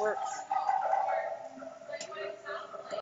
works.